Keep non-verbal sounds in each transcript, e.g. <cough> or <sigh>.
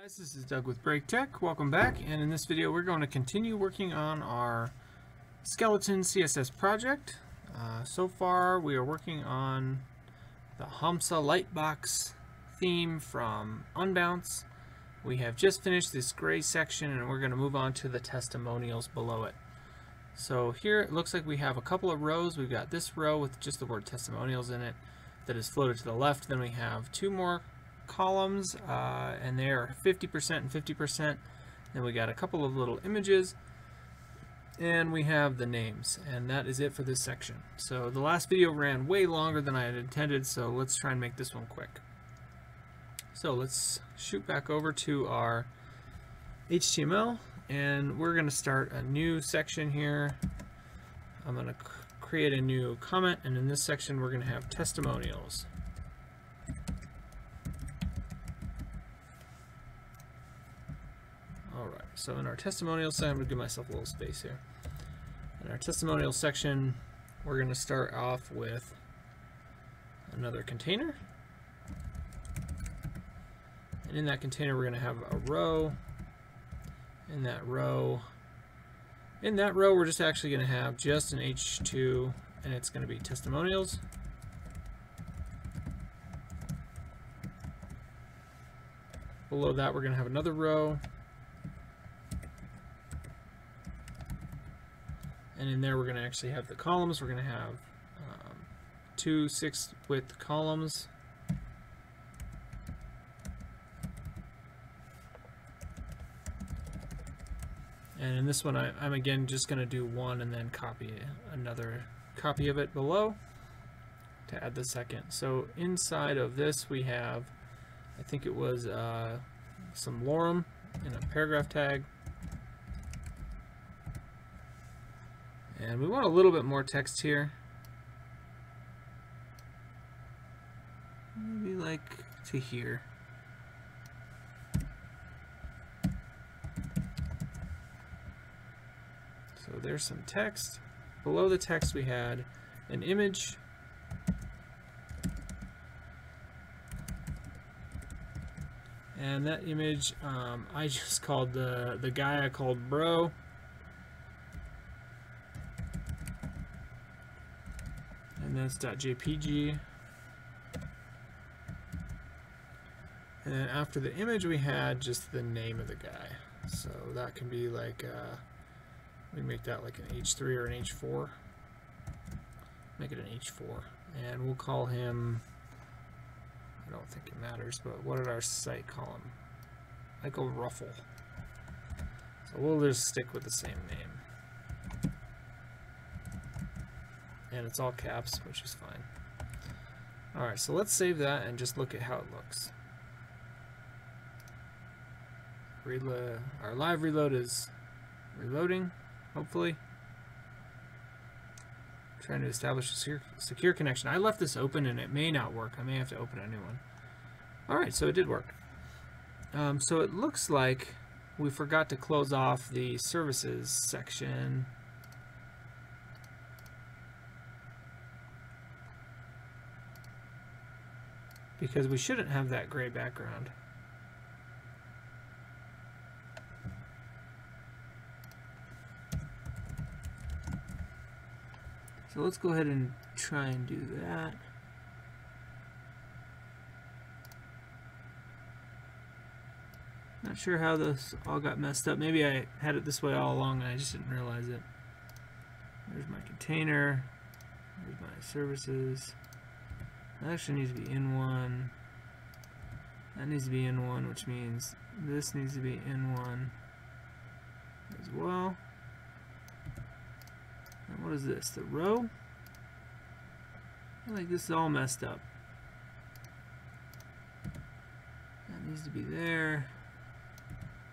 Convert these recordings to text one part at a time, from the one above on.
guys, this is Doug with Break Tech. Welcome back, and in this video we're going to continue working on our skeleton CSS project. Uh, so far we are working on the Hommse Lightbox theme from Unbounce. We have just finished this gray section and we're going to move on to the testimonials below it. So here it looks like we have a couple of rows. We've got this row with just the word testimonials in it that is floated to the left. Then we have two more columns uh, and they are 50% and 50%. Then we got a couple of little images and we have the names and that is it for this section. So the last video ran way longer than I had intended so let's try and make this one quick. So let's shoot back over to our HTML and we're going to start a new section here. I'm going to create a new comment and in this section we're going to have testimonials. So in our testimonial section, I'm going to give myself a little space here. In our testimonial section, we're going to start off with another container. And in that container, we're going to have a row. In that row, in that row, we're just actually going to have just an H2, and it's going to be testimonials. Below that, we're going to have another row. And in there we're going to actually have the columns. We're going to have um, two six width columns. And in this one, I, am again just going to do one and then copy another copy of it below to add the second. So inside of this, we have, I think it was uh, some lorem in a paragraph tag. And we want a little bit more text here. Maybe like to here. So there's some text. Below the text we had an image. And that image, um, I <laughs> just called the, the guy I called bro. And then after the image we had just the name of the guy. So that can be like, uh, we make that like an H3 or an H4. Make it an H4. And we'll call him, I don't think it matters, but what did our site call him? Michael Ruffle. So we'll just stick with the same name. And it's all caps, which is fine. Alright, so let's save that and just look at how it looks. Reload, our live reload is reloading, hopefully. Trying to establish a secure, secure connection. I left this open and it may not work. I may have to open a new one. Alright, so it did work. Um, so it looks like we forgot to close off the services section because we shouldn't have that gray background. So let's go ahead and try and do that. Not sure how this all got messed up. Maybe I had it this way all along and I just didn't realize it. There's my container. There's my services. That actually needs to be in one. That needs to be in one, which means this needs to be in one as well. And what is this? The row? I like this is all messed up. That needs to be there.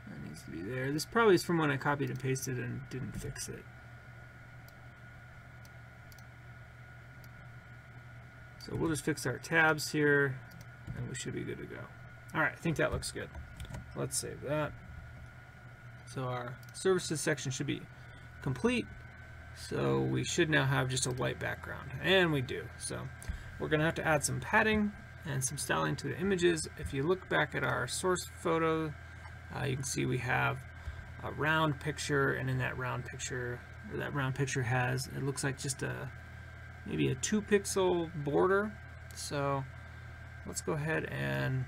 That needs to be there. This probably is from when I copied and pasted and didn't fix it. So we'll just fix our tabs here and we should be good to go. All right, I think that looks good. Let's save that. So our services section should be complete. So we should now have just a white background, and we do. So we're gonna have to add some padding and some styling to the images. If you look back at our source photo, Uh, you can see we have a round picture, and in that round picture, that round picture has, it looks like just a maybe a two pixel border. So let's go ahead and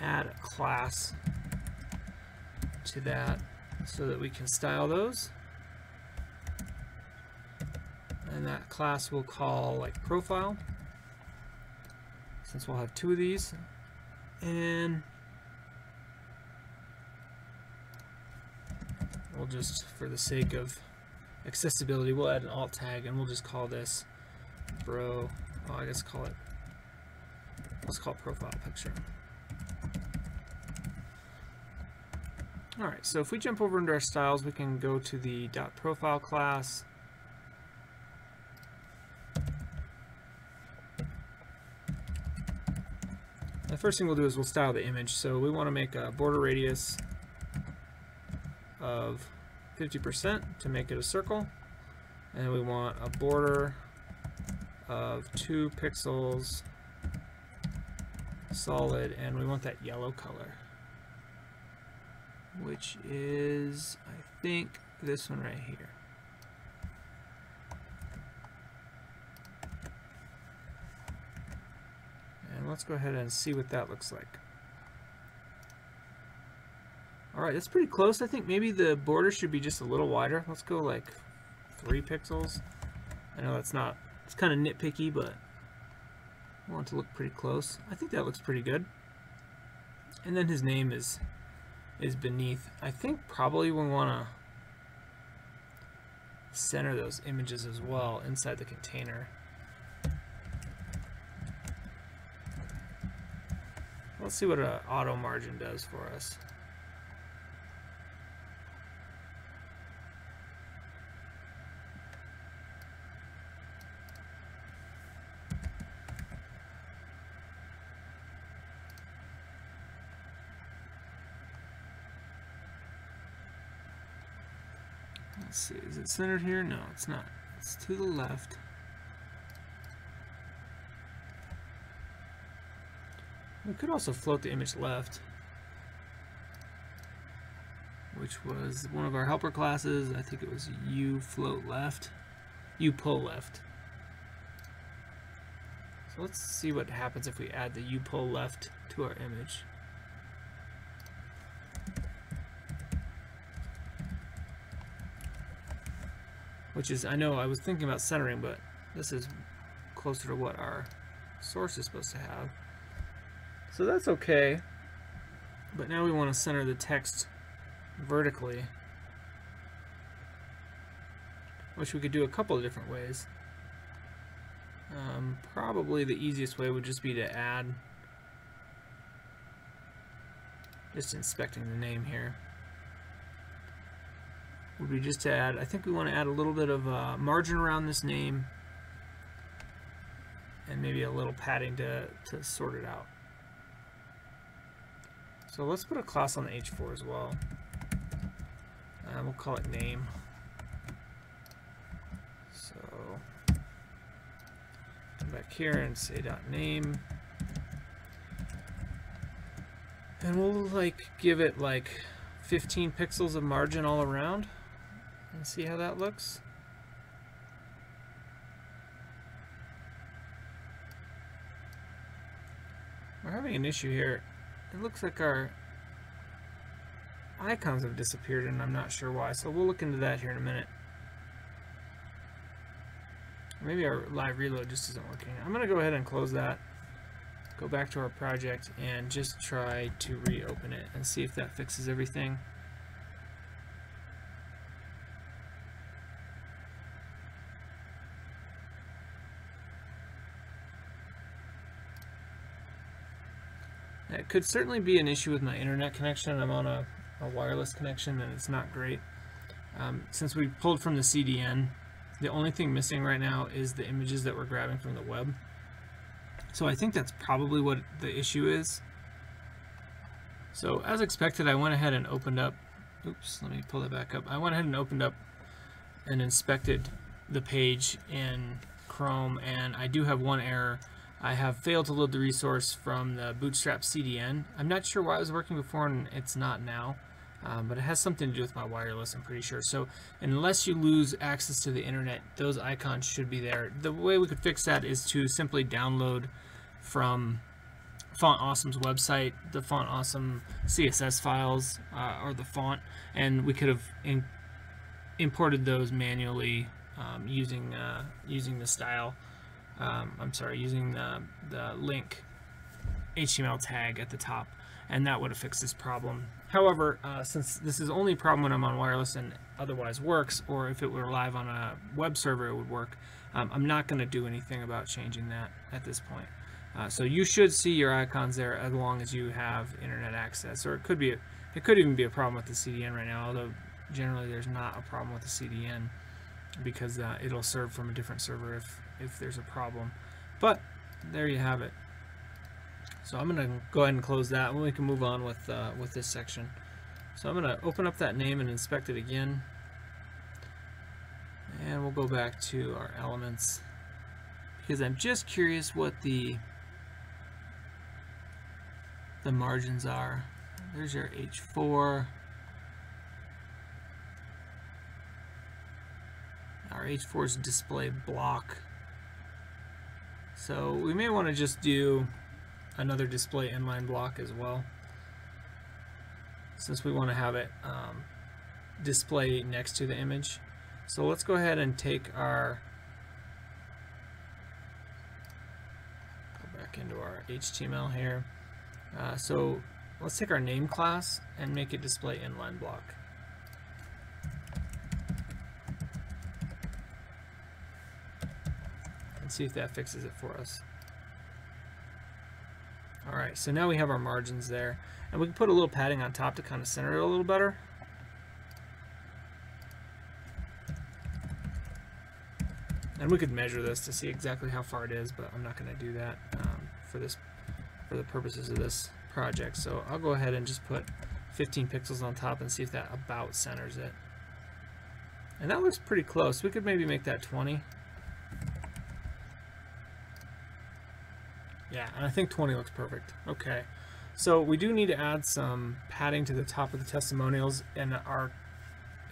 add a class to that so that we can style those. And that class we'll call like profile since we'll have two of these. And we'll just, for the sake of accessibility, we'll add an alt tag and we'll just call this bro, oh, I guess call it, let's call it profile picture. Alright, so if we jump over into our styles, we can go to the dot .profile class. The first thing we'll do is we'll style the image. So we want to make a border radius of 50% to make it a circle. And we want a border of 2 pixels solid, and we want that yellow color which is, I think, this one right here. And let's go ahead and see what that looks like. Alright, that's pretty close. I think maybe the border should be just a little wider. Let's go like 3 pixels. I know that's not, it's kind of nitpicky, but I want to look pretty close. I think that looks pretty good. And then his name is is beneath. I think probably we want to center those images as well inside the container. Let's see what an auto margin does for us. Let's see, is it centered here? No, it's not. It's to the left. We could also float the image left, which was one of our helper classes. I think it was U float left, U pull left. So let's see what happens if we add the U pull left to our image. Which is, I know I was thinking about centering, but this is closer to what our source is supposed to have. So that's okay. But now we want to center the text vertically, which we could do a couple of different ways. Um, probably the easiest way would just be to add, just inspecting the name here would be just to add, I think we want to add a little bit of uh, margin around this name and maybe a little padding to, to sort it out. So let's put a class on the H4 as well. And we'll call it name. So come back here and say dot name. And we'll like give it like 15 pixels of margin all around and see how that looks. We're having an issue here. It looks like our icons have disappeared and I'm not sure why, so we'll look into that here in a minute. Maybe our live reload just isn't working. I'm going to go ahead and close that, go back to our project, and just try to reopen it and see if that fixes everything. Could certainly be an issue with my internet connection. I'm on a, a wireless connection and it's not great. Um, since we pulled from the CDN, the only thing missing right now is the images that we're grabbing from the web. So I think that's probably what the issue is. So as expected, I went ahead and opened up, oops, let me pull that back up. I went ahead and opened up and inspected the page in Chrome and I do have one error. I have failed to load the resource from the Bootstrap CDN. I'm not sure why it was working before and it's not now, um, but it has something to do with my wireless, I'm pretty sure. So unless you lose access to the internet, those icons should be there. The way we could fix that is to simply download from Font Awesome's website, the Font Awesome CSS files, uh, or the font, and we could have imported those manually um, using uh, using the style um, I'm sorry, using the, the link HTML tag at the top, and that would have fixed this problem. However, uh, since this is only a problem when I'm on wireless and otherwise works, or if it were live on a web server, it would work, um, I'm not going to do anything about changing that at this point. Uh, so you should see your icons there as long as you have internet access, or it could be, a, it could even be a problem with the CDN right now, although generally there's not a problem with the CDN because uh, it'll serve from a different server if, if there's a problem. But there you have it. So I'm going to go ahead and close that and we can move on with, uh, with this section. So I'm going to open up that name and inspect it again. And we'll go back to our elements because I'm just curious what the the margins are. There's your H4. our H4 is display block. So we may want to just do another display inline block as well since we want to have it um, display next to the image. So let's go ahead and take our go back into our HTML here. Uh, so let's take our name class and make it display inline block. See if that fixes it for us. Alright, so now we have our margins there. And we can put a little padding on top to kind of center it a little better. And we could measure this to see exactly how far it is, but I'm not going to do that um, for this for the purposes of this project. So I'll go ahead and just put 15 pixels on top and see if that about centers it. And that looks pretty close. We could maybe make that 20. Yeah, and I think 20 looks perfect. Okay. So we do need to add some padding to the top of the testimonials and our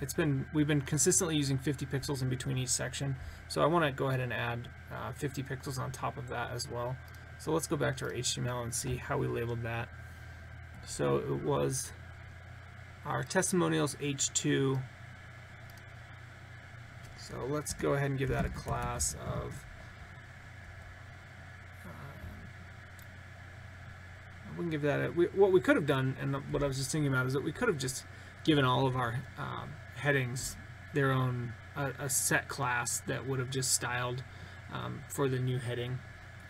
it's been we've been consistently using 50 pixels in between each section so I want to go ahead and add uh, 50 pixels on top of that as well so let's go back to our HTML and see how we labeled that so it was our testimonials H2 so let's go ahead and give that a class of we can give that a, we, what we could have done and what I was just thinking about is that we could have just given all of our um, headings their own a, a, set class that would have just styled um, for the new heading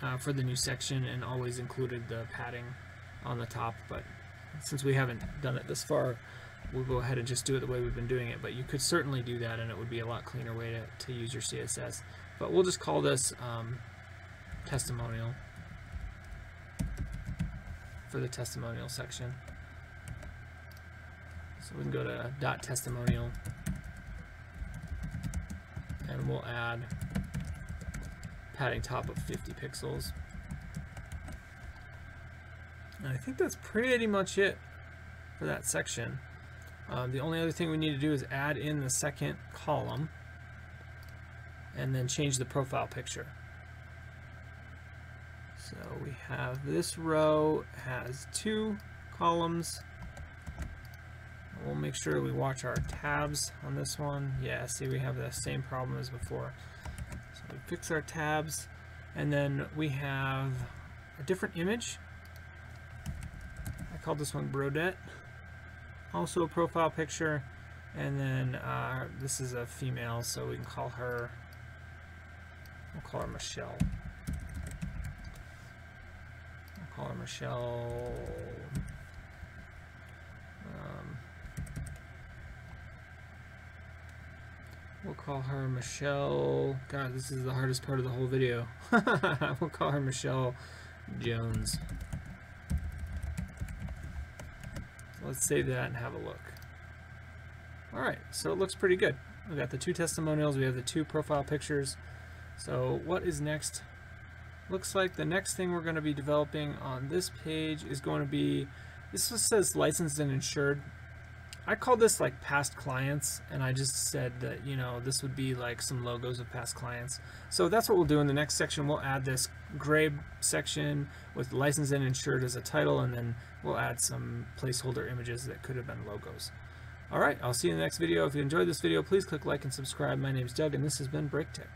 uh, for the new section and always included the padding on the top. But since we haven't done it this far we'll go ahead and just do it the way we've been doing it. But you could certainly do that and it would be a lot cleaner way to, to use your CSS but we'll just call this um, testimonial for the testimonial section. So we can go to dot testimonial and we'll add padding top of 50 pixels. And I think that's pretty much it for that section. Um, the only other thing we need to do is add in the second column and then change the profile picture. So we have this row has two columns. We'll make sure we watch our tabs on this one. Yeah, see we have the same problem as before. So we fix our tabs and then we have a different image. I called this one Brodette. Also a profile picture and then uh, this is a female so we can call her we'll call her Michelle call her Michelle. Um, we'll call her Michelle. God, this is the hardest part of the whole video. <laughs> we'll call her Michelle Jones. Let's save that and have a look. Alright, so it looks pretty good. We've got the two testimonials, we have the two profile pictures. So what is next looks like the next thing we're going to be developing on this page is going to be, this just says licensed and insured. I call this like past clients and I just said that you know this would be like some logos of past clients. So that's what we'll do in the next section. We'll add this gray section with licensed and insured as a title and then we'll add some placeholder images that could have been logos. Alright I'll see you in the next video. If you enjoyed this video please click like and subscribe. My name is Doug and this has been BreakTech